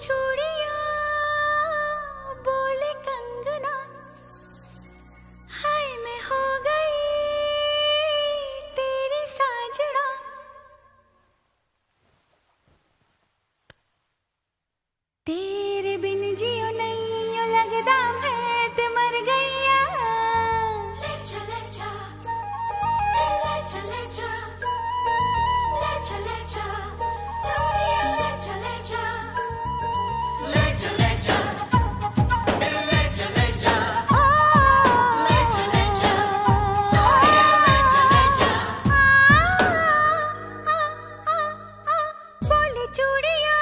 चूड़िया बोले कंगना। हाय मैं हो गई तेरी साजना तेरे बिन जियो नहीं लगदा। चूड़िया